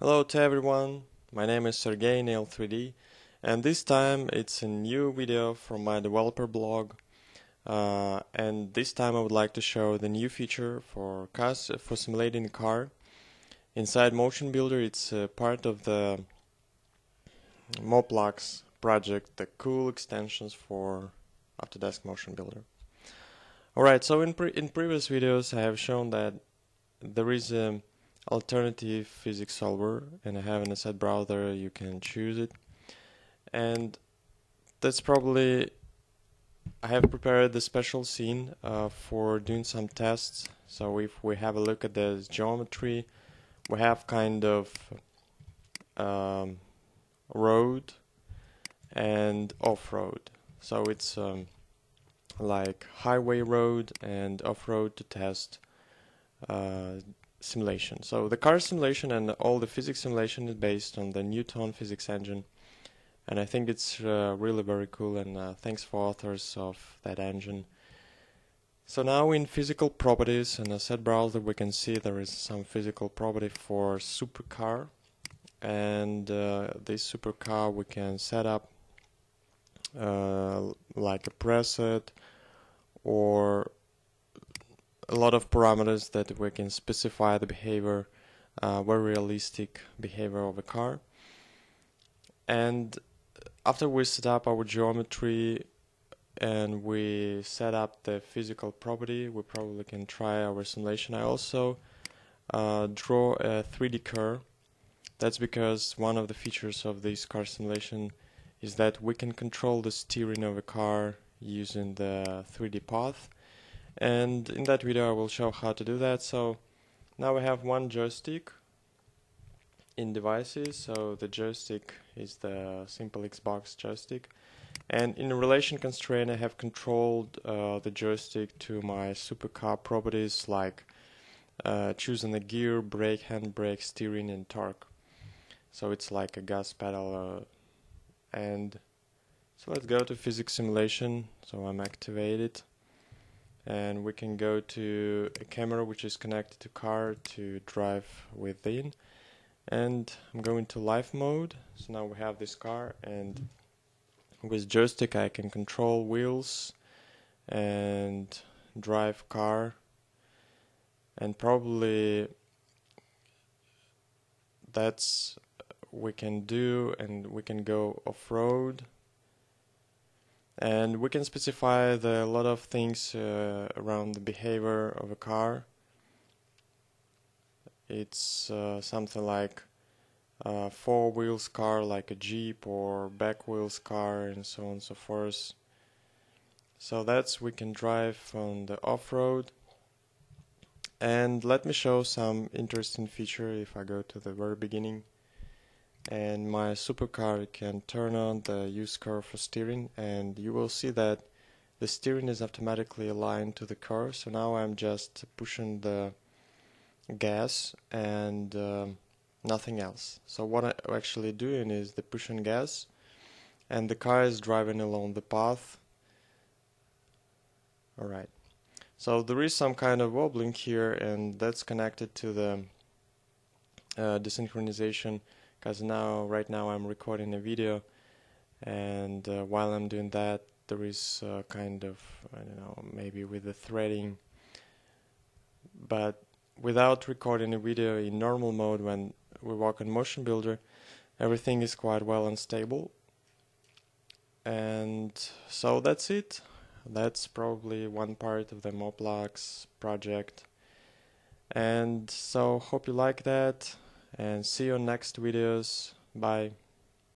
Hello to everyone, my name is Sergey Neill3d and this time it's a new video from my developer blog uh, and this time I would like to show the new feature for cars, for simulating a car. Inside Motion Builder it's part of the MoPlugs project, the cool extensions for Autodesk Motion Builder. Alright, so in, pre in previous videos I have shown that there is a alternative physics solver and I have an asset browser you can choose it. And that's probably I have prepared the special scene uh, for doing some tests. So if we have a look at the geometry we have kind of um, road and off-road. So it's um, like highway road and off-road to test uh, simulation. So the car simulation and all the physics simulation is based on the Newton physics engine. And I think it's uh, really very cool and uh, thanks for authors of that engine. So now in physical properties in asset browser we can see there is some physical property for supercar and uh, this supercar we can set up uh, like a preset or a lot of parameters that we can specify the behavior, uh, very realistic behavior of a car. And after we set up our geometry and we set up the physical property, we probably can try our simulation. I also uh, draw a 3D curve. That's because one of the features of this car simulation is that we can control the steering of a car using the 3D path and in that video I will show how to do that. So now we have one joystick in devices. So the joystick is the simple Xbox joystick. And in relation constraint I have controlled uh, the joystick to my supercar properties like uh, choosing the gear, brake, handbrake, steering and torque. So it's like a gas pedal uh, and so let's go to physics simulation. So I'm activated and we can go to a camera which is connected to car to drive within. And I'm going to live mode. So now we have this car and with joystick I can control wheels and drive car. And probably that's uh, we can do and we can go off-road and we can specify the, a lot of things uh, around the behavior of a car. It's uh, something like a four wheels car like a Jeep or back wheels car and so on and so forth. So that's we can drive on the off-road. And let me show some interesting feature if I go to the very beginning and my supercar can turn on the use curve for steering and you will see that the steering is automatically aligned to the car. So now I'm just pushing the gas and um, nothing else. So what I'm actually doing is the pushing gas and the car is driving along the path. Alright so there is some kind of wobbling here and that's connected to the uh, desynchronization because now right now I'm recording a video and uh, while I'm doing that there is uh, kind of I don't know maybe with the threading. But without recording a video in normal mode when we work on motion builder everything is quite well and stable. And so that's it. That's probably one part of the MoPlugs project. And so hope you like that and see you on next videos. Bye